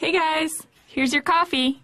Hey guys, here's your coffee.